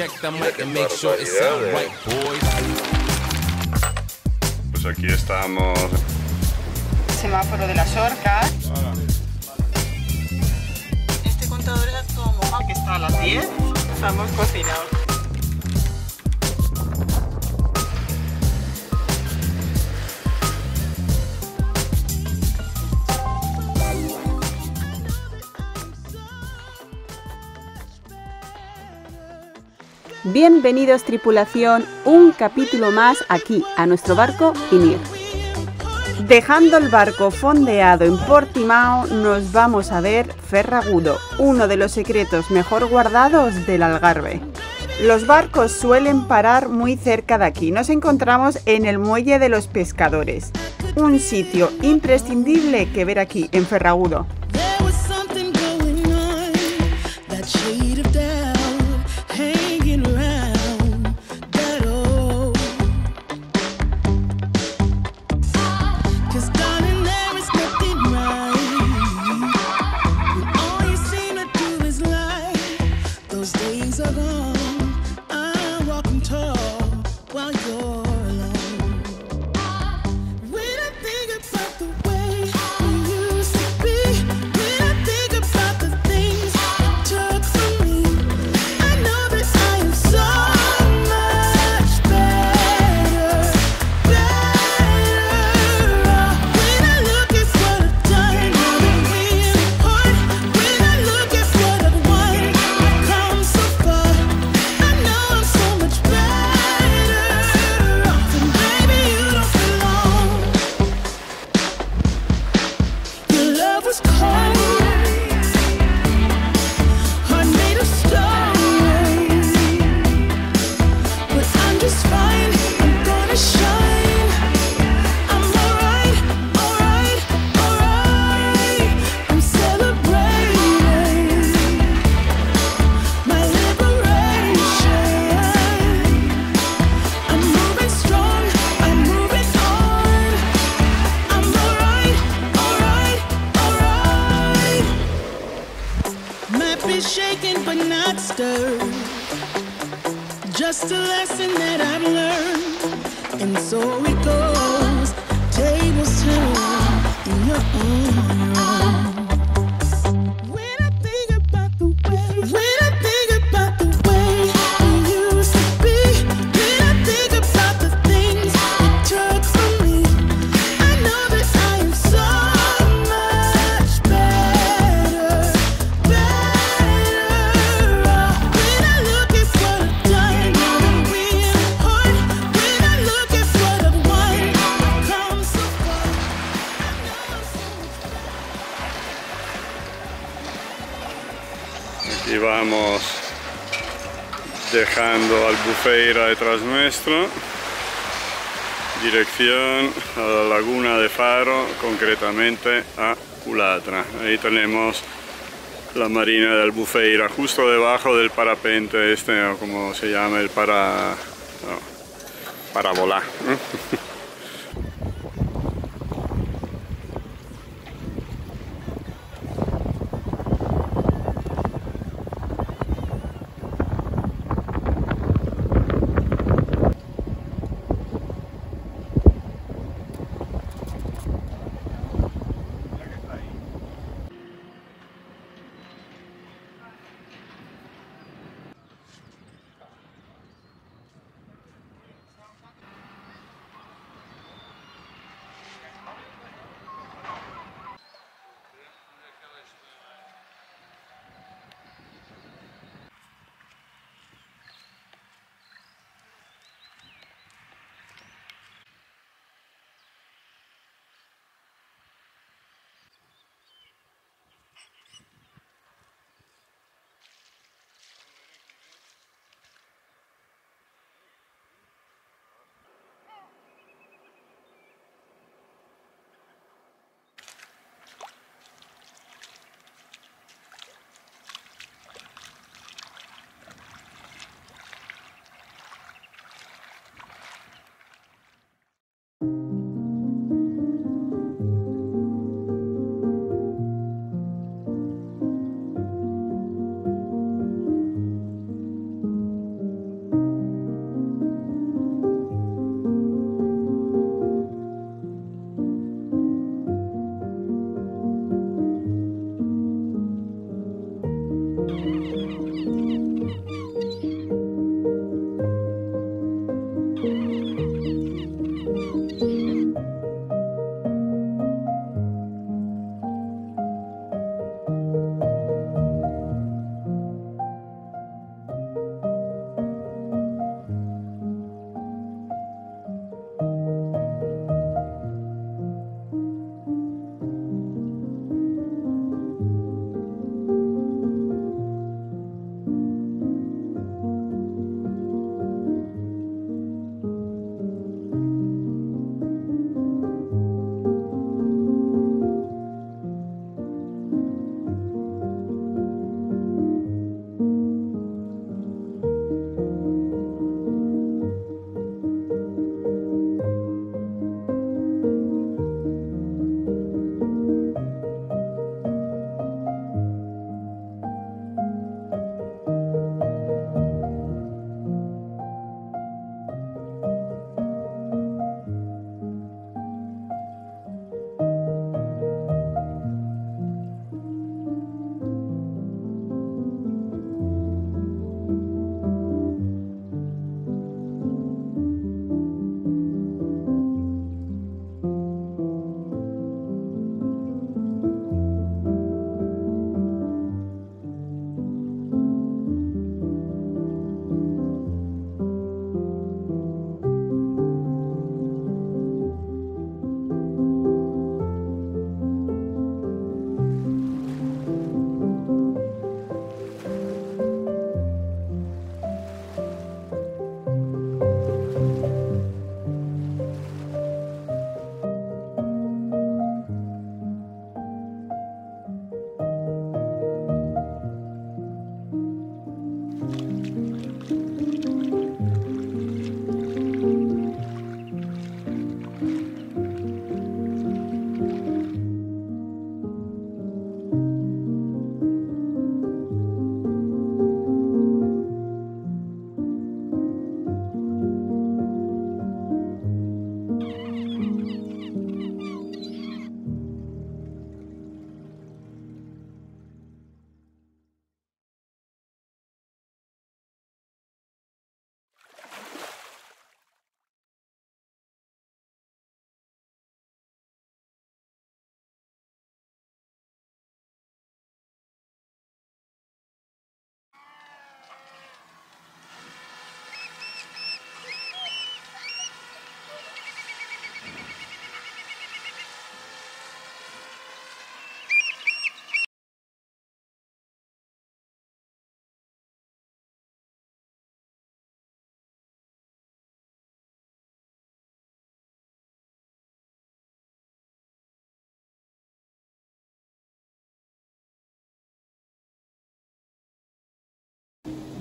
Check the mic and make sure it sound right, boys. Pues aquí estamos. Semáforo de las orcas. Este contador es como que está a las 10. Estamos cocinados. Bienvenidos tripulación, un capítulo más aquí a nuestro barco Ymir. Dejando el barco fondeado en Portimao, nos vamos a ver Ferragudo, uno de los secretos mejor guardados del Algarve. Los barcos suelen parar muy cerca de aquí. Nos encontramos en el Muelle de los Pescadores, un sitio imprescindible que ver aquí en Ferragudo. Just a lesson that I've learned, and so it goes. Tables turn, you're on your own. Vamos dejando al Bufeira detrás nuestro. Dirección a la laguna de Faro, concretamente a Culatra. Ahí tenemos la marina de Albufeira, justo debajo del parapente este, o como se llama, el para... no, para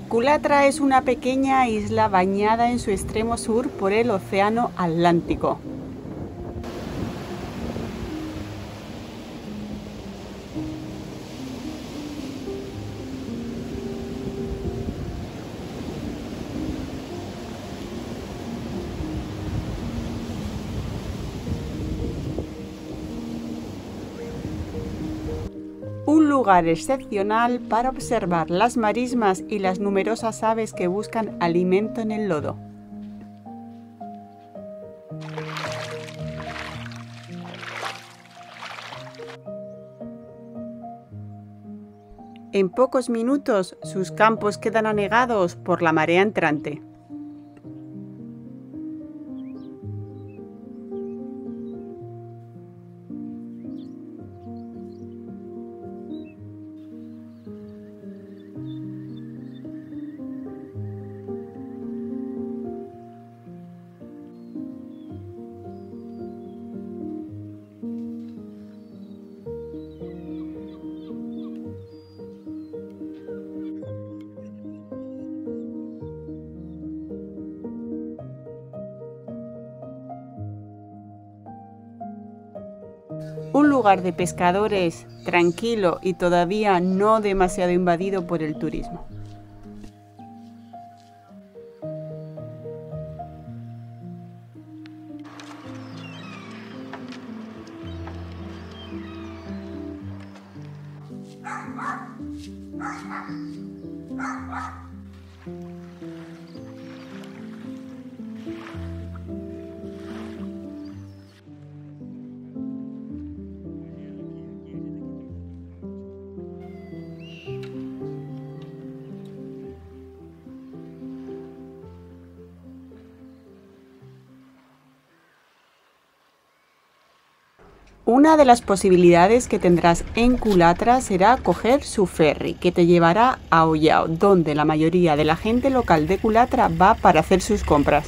Culatra es una pequeña isla bañada en su extremo sur por el Océano Atlántico. Un lugar excepcional para observar las marismas y las numerosas aves que buscan alimento en el lodo. En pocos minutos sus campos quedan anegados por la marea entrante. Lugar de pescadores tranquilo y todavía no demasiado invadido por el turismo. Una de las posibilidades que tendrás en Culatra será coger su ferry que te llevará a Ollao, donde la mayoría de la gente local de Culatra va para hacer sus compras.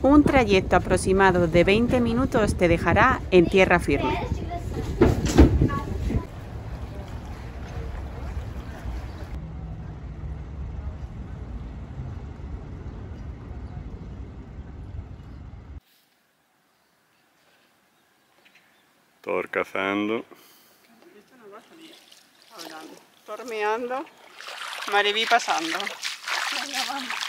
Un trayecto aproximado de 20 minutos te dejará en tierra firme. Tor cazando. Hablando. Tormeando. Mariví pasando. Venga, vamos.